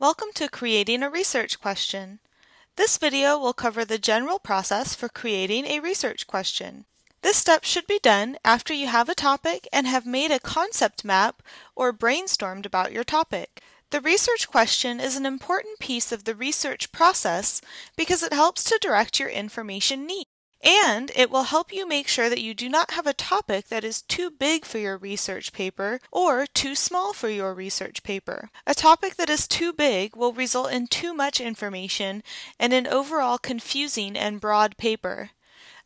Welcome to creating a research question. This video will cover the general process for creating a research question. This step should be done after you have a topic and have made a concept map or brainstormed about your topic. The research question is an important piece of the research process because it helps to direct your information needs. And it will help you make sure that you do not have a topic that is too big for your research paper or too small for your research paper. A topic that is too big will result in too much information and an overall confusing and broad paper.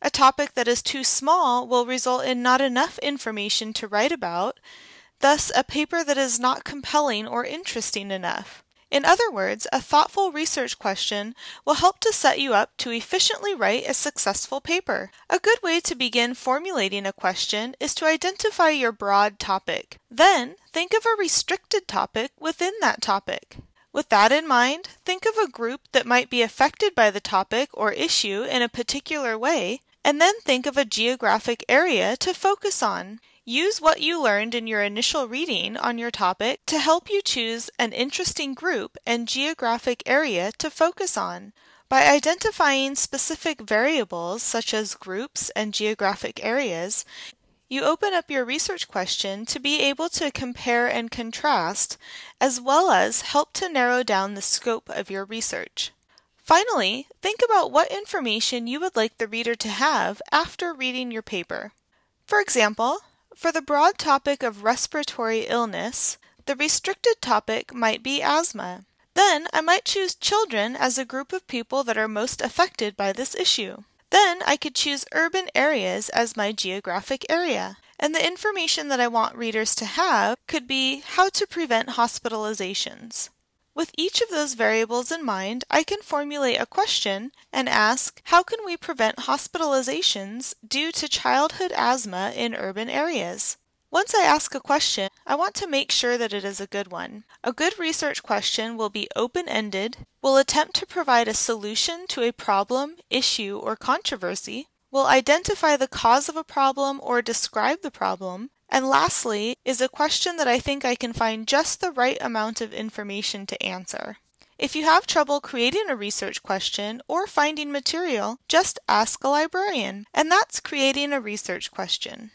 A topic that is too small will result in not enough information to write about, thus a paper that is not compelling or interesting enough. In other words, a thoughtful research question will help to set you up to efficiently write a successful paper. A good way to begin formulating a question is to identify your broad topic. Then, think of a restricted topic within that topic. With that in mind, think of a group that might be affected by the topic or issue in a particular way, and then think of a geographic area to focus on. Use what you learned in your initial reading on your topic to help you choose an interesting group and geographic area to focus on. By identifying specific variables such as groups and geographic areas, you open up your research question to be able to compare and contrast, as well as help to narrow down the scope of your research. Finally, think about what information you would like the reader to have after reading your paper. For example, for the broad topic of respiratory illness, the restricted topic might be asthma. Then I might choose children as a group of people that are most affected by this issue. Then I could choose urban areas as my geographic area. And the information that I want readers to have could be how to prevent hospitalizations. With each of those variables in mind, I can formulate a question and ask, how can we prevent hospitalizations due to childhood asthma in urban areas? Once I ask a question, I want to make sure that it is a good one. A good research question will be open-ended, will attempt to provide a solution to a problem, issue, or controversy, will identify the cause of a problem or describe the problem, and lastly, is a question that I think I can find just the right amount of information to answer. If you have trouble creating a research question or finding material, just ask a librarian. And that's creating a research question.